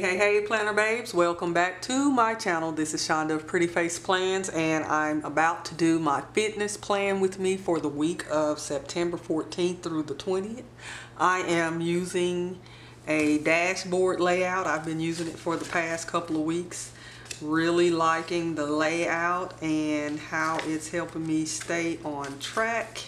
hey, hey, planner babes. Welcome back to my channel. This is Shonda of Pretty Face Plans and I'm about to do my fitness plan with me for the week of September 14th through the 20th. I am using a dashboard layout. I've been using it for the past couple of weeks. Really liking the layout and how it's helping me stay on track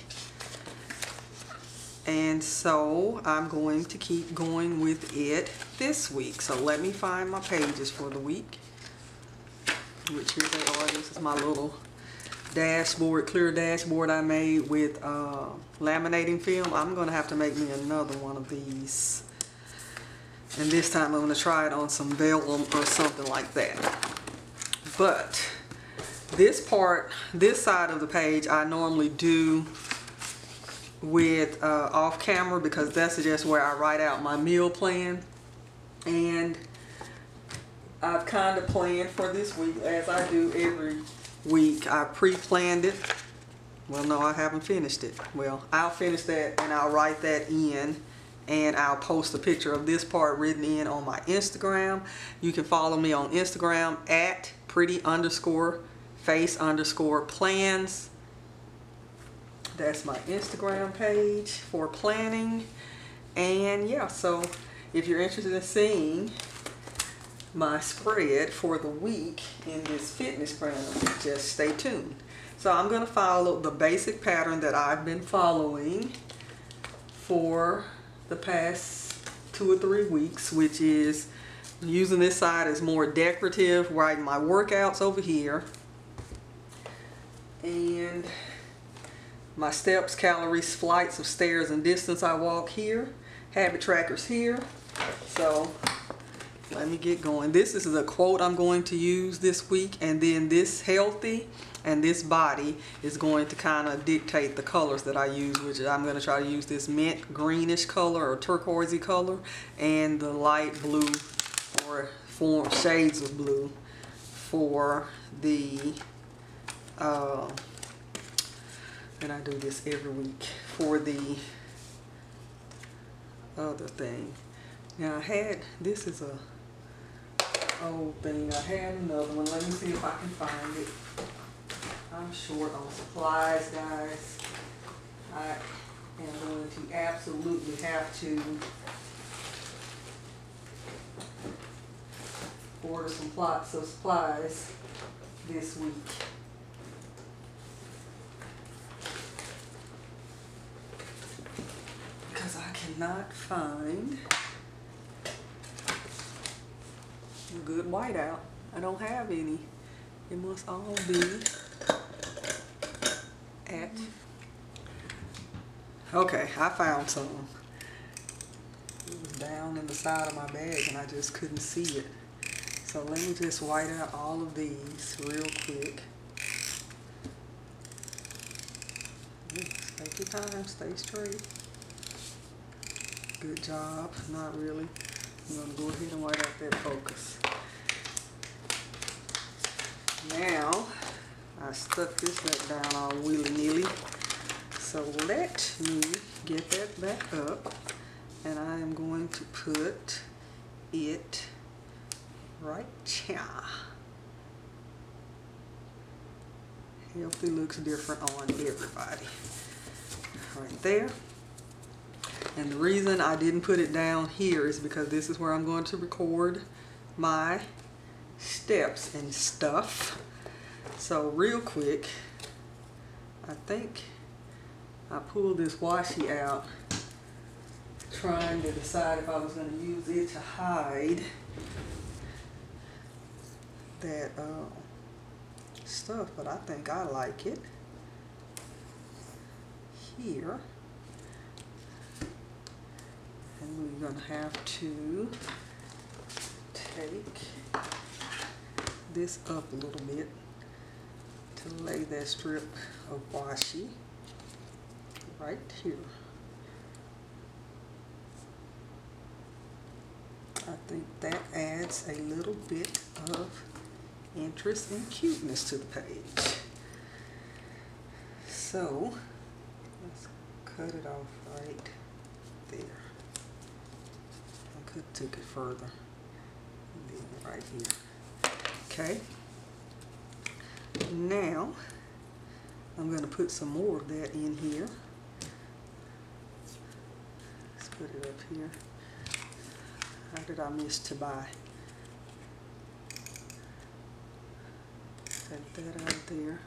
and so I'm going to keep going with it this week. So let me find my pages for the week. Which here they are. This is my little dashboard, clear dashboard I made with uh, laminating film. I'm going to have to make me another one of these. And this time I'm going to try it on some vellum or something like that. But this part, this side of the page, I normally do with uh, off camera because that's just where I write out my meal plan. And I've kind of planned for this week as I do every week. I pre-planned it. Well no I haven't finished it. Well I'll finish that and I'll write that in and I'll post a picture of this part written in on my Instagram. You can follow me on Instagram at pretty underscore face underscore plans that's my Instagram page for planning. And yeah, so if you're interested in seeing my spread for the week in this fitness planner, just stay tuned. So I'm going to follow the basic pattern that I've been following for the past two or three weeks, which is using this side as more decorative, writing my workouts over here. And my steps, calories, flights of stairs and distance I walk here. Habit trackers here. So let me get going. This is the quote I'm going to use this week and then this healthy and this body is going to kind of dictate the colors that I use which I'm going to try to use this mint greenish color or turquoisey color and the light blue or form shades of blue for the uh, and I do this every week for the other thing. Now I had, this is a old thing. I had another one. Let me see if I can find it. I'm short on supplies, guys. I am going to absolutely have to order some plots of supplies this week. Cannot find a good whiteout. I don't have any. It must all be at... Okay, I found some. It was down in the side of my bag and I just couldn't see it. So let me just white out all of these real quick. Take your time, stay straight. Good job. Not really. I'm going to go ahead and white out that focus. Now, I stuck this back down all willy-nilly. So let me get that back up. And I am going to put it right here. Healthy looks different on everybody. Right there. And the reason I didn't put it down here is because this is where I'm going to record my steps and stuff. So real quick, I think I pulled this washi out trying to decide if I was going to use it to hide that uh, stuff, but I think I like it. Here. And we're going to have to take this up a little bit to lay that strip of washi right here. I think that adds a little bit of interest and cuteness to the page. So, let's cut it off right there could took it further. right here. Okay. Now, I'm going to put some more of that in here. Let's put it up here. How did I miss to buy? Take that out there.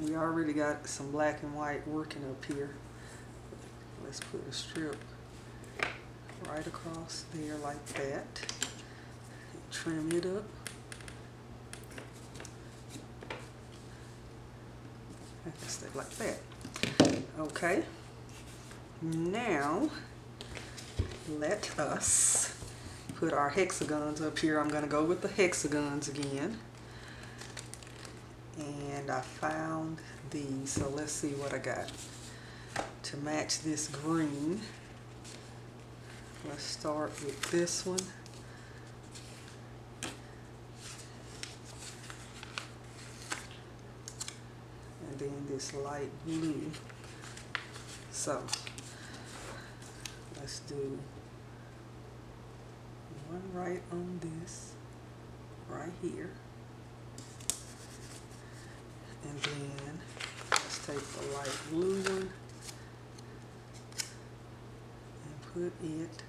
We already got some black and white working up here. Let's put a strip right across there like that. Trim it up. Stay like that. Okay. Now, let us put our hexagons up here. I'm going to go with the hexagons again. And I found these, so let's see what I got to match this green. Let's start with this one. And then this light blue. So, let's do one right on this, right here. And then let's take the light blue one and put it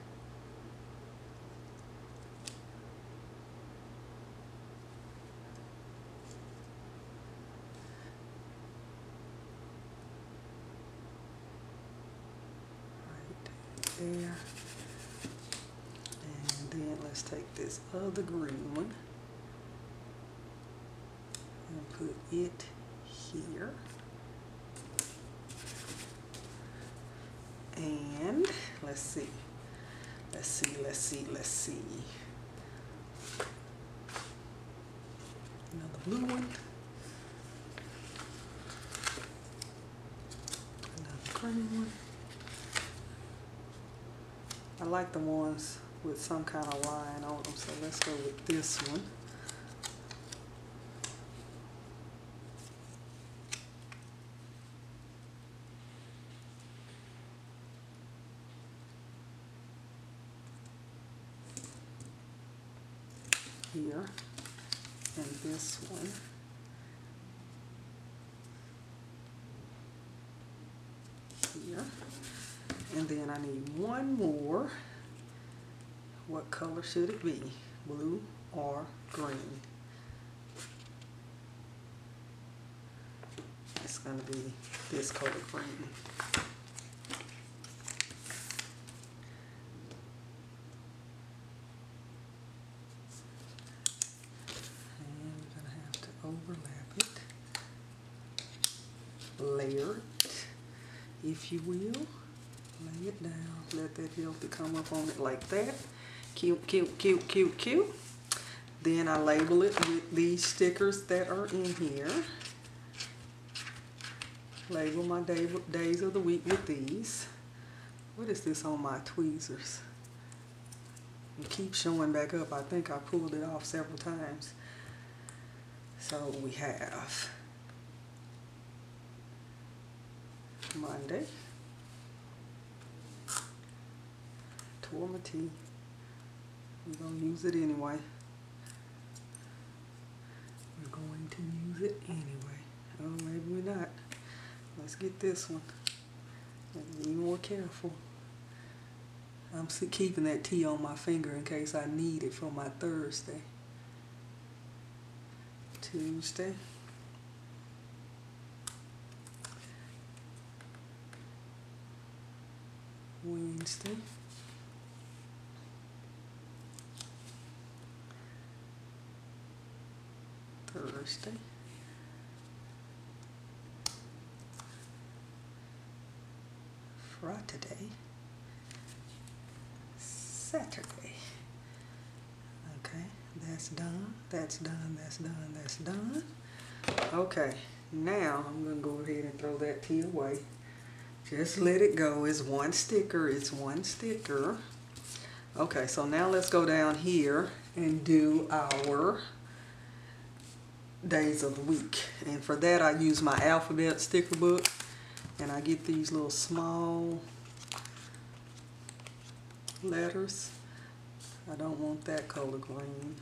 right there. And then let's take this other green one and put it here. And let's see. Let's see, let's see, let's see. Another blue one. Another green one. I like the ones with some kind of line on them, so let's go with this one. Here, and this one. Here. And then I need one more. What color should it be? Blue or green? It's going to be this color green. And we're going to have to overlap it. Layer it, if you will. Lay it down. Let that healthy come up on it like that. Cute, cute, cute, cute, cute. Then I label it with these stickers that are in here. Label my day, days of the week with these. What is this on my tweezers? It keeps showing back up. I think I pulled it off several times. So we have Monday. Tore my. We're going to use it anyway. We're going to use it anyway. Oh, maybe we're not. Let's get this one. And be more careful. I'm keeping that tea on my finger in case I need it for my Thursday. Tuesday. Wednesday. Thursday. Friday. Saturday. Okay, that's done, that's done, that's done, that's done. Okay, now I'm gonna go ahead and throw that tea away. Just let it go, it's one sticker, it's one sticker. Okay, so now let's go down here and do our days of the week. And for that I use my alphabet sticker book and I get these little small letters. I don't want that color green.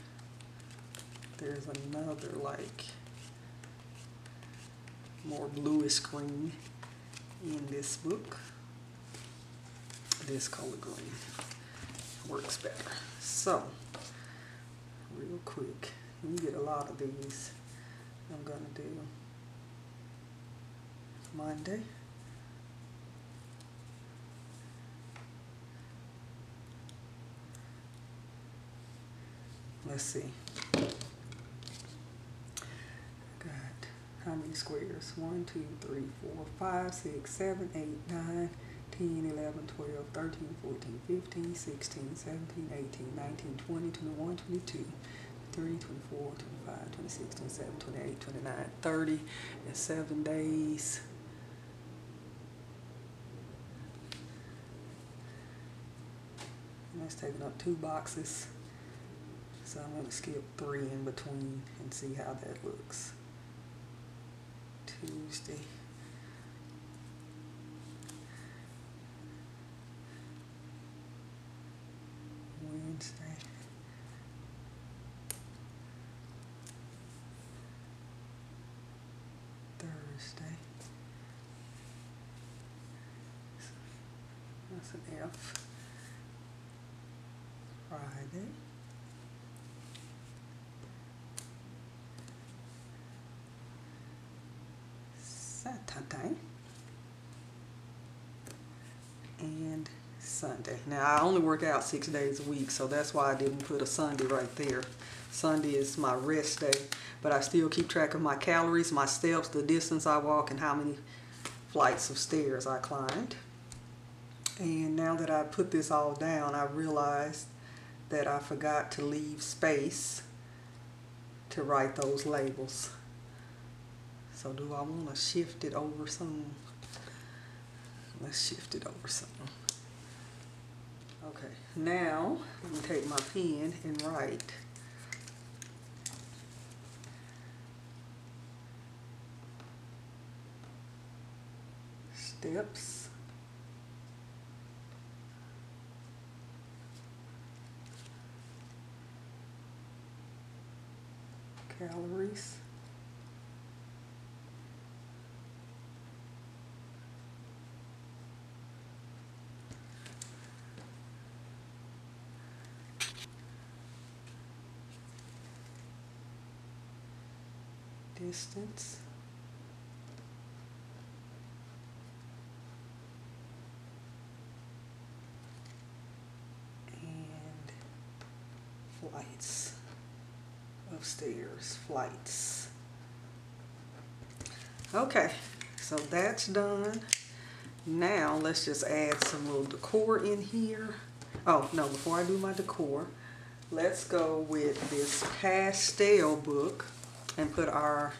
There's another like more bluish green in this book. This color green works better. So, real quick, you get a lot of these. I'm gonna do Monday. Let's see. Got how many squares? 1, 2, 3, 4, 5, 6, 7, 8, 9, 10, 11, 12, 13, 14, 15, 16, 17, 18, 19, 20, 21, 22, 23, 24, 25, 26, 27, 28, 29, 30 in seven days. And that's taking up two boxes. So I'm going to skip three in between and see how that looks. Tuesday. Wednesday. Thursday. That's an F. Friday. Saturday. And Sunday. Now I only work out six days a week, so that's why I didn't put a Sunday right there. Sunday is my rest day, but I still keep track of my calories, my steps, the distance I walk, and how many flights of stairs I climbed. And now that I put this all down, I realized that I forgot to leave space to write those labels. So do I want to shift it over some? Let's shift it over some. Okay, now let me take my pen and write. Steps. Calories. distance. And flights of stairs, flights. Okay, so that's done. Now let's just add some little decor in here. Oh, no, before I do my decor, let's go with this pastel book and put our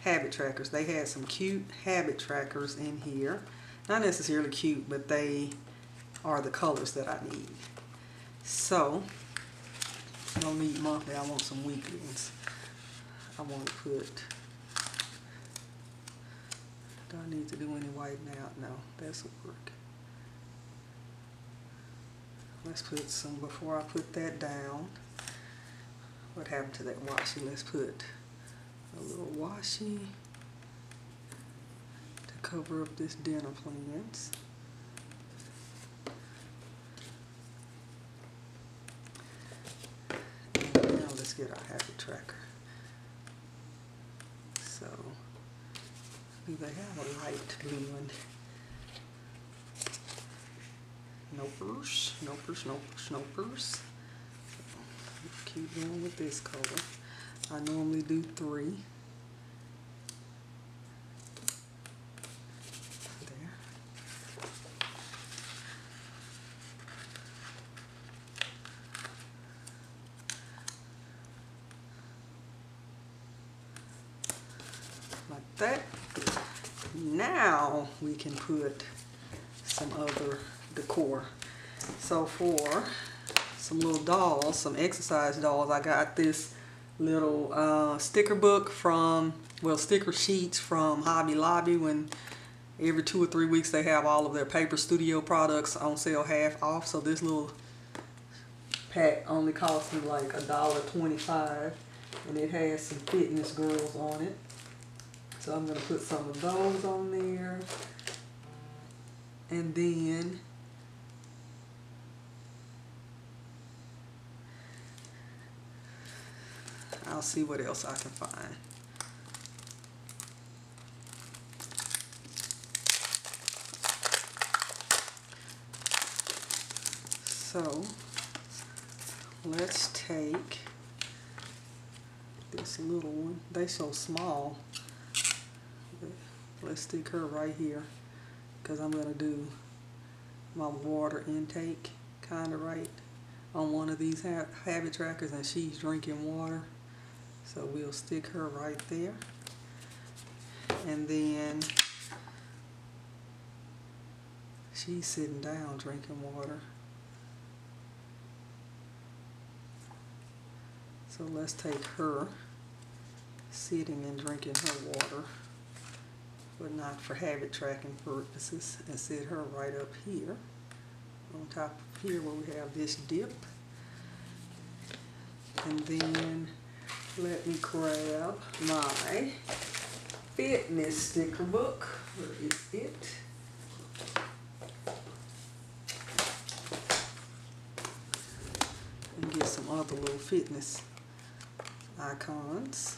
habit trackers. They had some cute habit trackers in here. Not necessarily cute, but they are the colors that I need. So, I don't need monthly, I want some weekly ones. I want to put, do I need to do any whitening out? No, that's work. Let's put some, before I put that down, what happened to that washi? Let's put a little washi to cover up this dinner plans. Let's get our habit tracker. So, do they have a light blue one? Nopers, nopers, nopers, nopers. Keep going with this color. I normally do three. There. Like that. Now we can put some other decor. So for some little dolls, some exercise dolls, I got this little uh, sticker book from, well, sticker sheets from Hobby Lobby when every two or three weeks they have all of their paper studio products on sale half off. So this little pack only cost me like a dollar twenty-five, and it has some fitness girls on it. So I'm gonna put some of those on there. And then I'll see what else I can find. So let's take this little one. They're so small. Let's stick her right here because I'm gonna do my water intake kind of right on one of these ha habit trackers and she's drinking water. So we'll stick her right there. And then she's sitting down drinking water. So let's take her sitting and drinking her water, but not for habit tracking purposes, and set her right up here, on top of here where we have this dip. And then let me grab my fitness sticker book. Where is it? And get some other little fitness icons.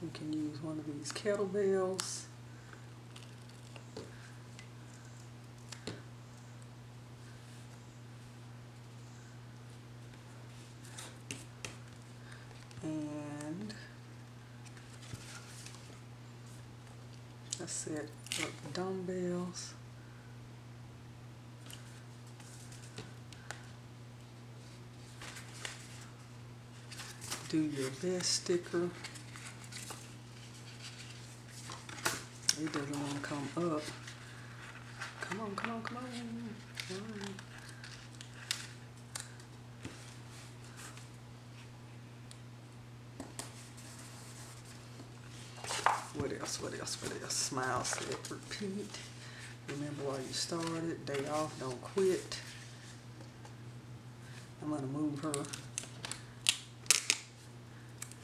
We can one of these kettlebells. And I set up dumbbells. Do your best sticker. Doesn't want to come up. Come on, come on, come on. Come on. What else? What else? What else? Smile, set, repeat. Remember why you started. Day off, don't quit. I'm gonna move her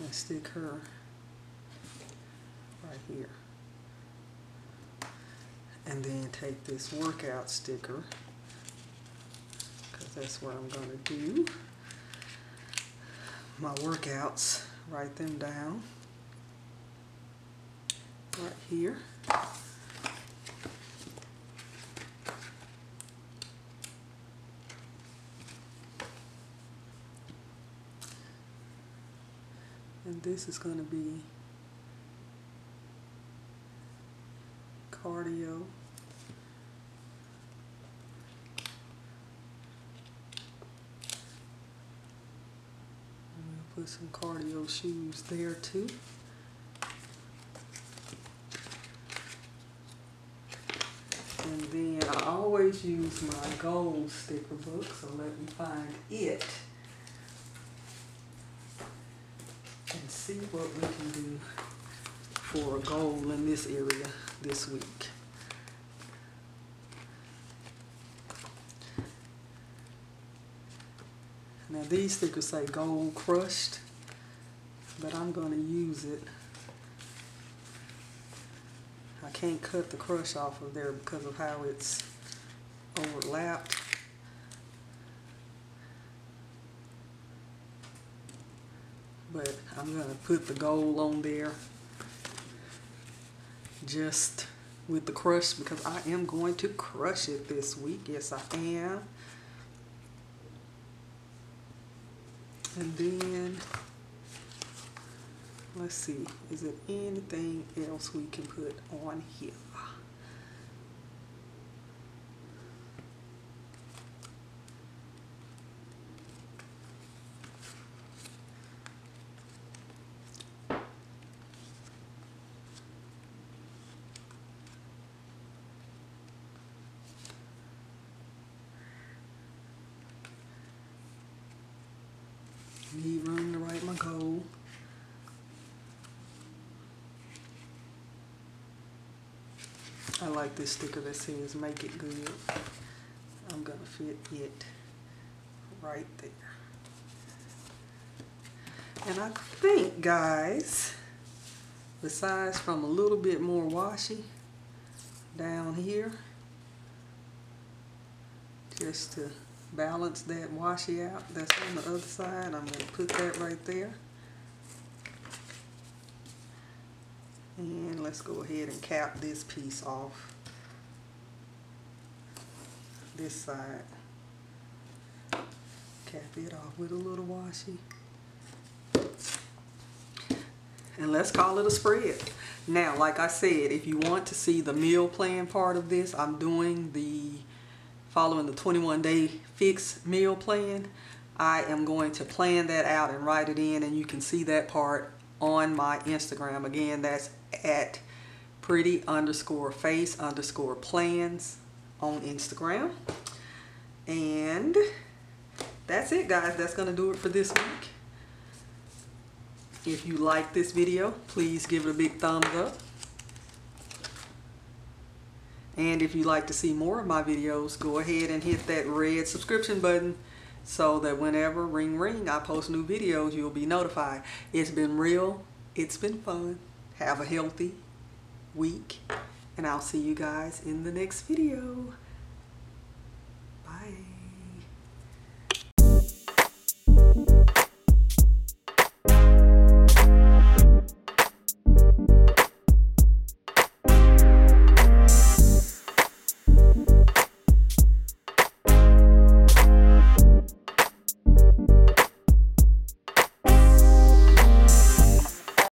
and stick her right here. And then take this workout sticker, because that's what I'm gonna do. My workouts, write them down right here. And this is going to be cardio. We'll put some cardio shoes there too. And then I always use my gold sticker book, so let me find it. And see what we can do for a goal in this area this week. These stickers say gold crushed, but I'm gonna use it. I can't cut the crush off of there because of how it's overlapped. But I'm gonna put the gold on there just with the crush because I am going to crush it this week. Yes, I am. And then, let's see, is there anything else we can put on here? Need room to write my goal. I like this sticker that says make it good. I'm gonna fit it right there. And I think, guys, besides from a little bit more washi down here, just to balance that washi out that's on the other side, I'm gonna put that right there. And let's go ahead and cap this piece off. This side. Cap it off with a little washi. And let's call it a spread. Now, like I said, if you want to see the meal plan part of this, I'm doing the following the 21 day fix meal plan. I am going to plan that out and write it in and you can see that part on my Instagram. Again, that's at pretty underscore face underscore plans on Instagram. And that's it guys. That's going to do it for this week. If you like this video, please give it a big thumbs up. And if you'd like to see more of my videos, go ahead and hit that red subscription button so that whenever ring ring I post new videos, you'll be notified. It's been real. It's been fun. Have a healthy week. And I'll see you guys in the next video.